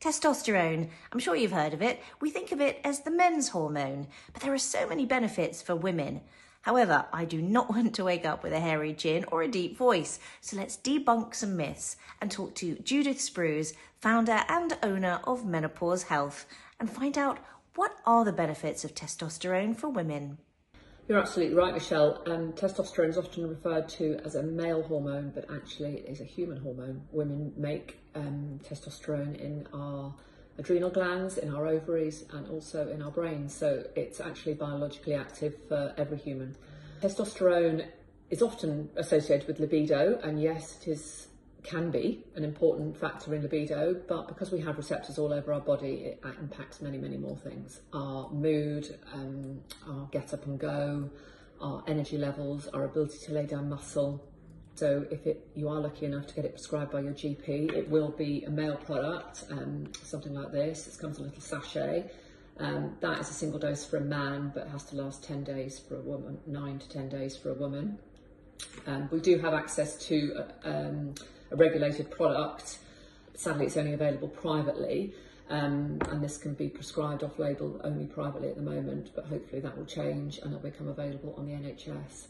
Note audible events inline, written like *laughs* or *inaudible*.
Testosterone. I'm sure you've heard of it. We think of it as the men's hormone, but there are so many benefits for women. However, I do not *laughs* want to wake up with a hairy chin or a deep voice, so let's debunk some myths and talk to Judith Spruzs, founder and owner of Menopause Health, and find out what are the benefits of testosterone for women. You're absolutely right, Michelle. Um, testosterone is often referred to as a male hormone, but actually it is a human hormone. Women make um, testosterone in our adrenal glands, in our ovaries, and also in our brains. So it's actually biologically active for every human. Testosterone is often associated with libido, and yes, it is can be an important factor in libido, but because we have receptors all over our body, it impacts many, many more things. Our mood, um, our get up and go, our energy levels, our ability to lay down muscle. So if it, you are lucky enough to get it prescribed by your GP, it will be a male product, um, something like this. It comes in a little sachet. Um, that is a single dose for a man, but has to last 10 days for a woman, 9 to 10 days for a woman. Um, we do have access to uh, um, a regulated product. Sadly, it's only available privately. um, and this can be prescribed off-label only privately at the moment, but hopefully that will change and it'll become available on the NHS.